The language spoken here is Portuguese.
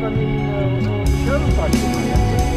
caminho, o não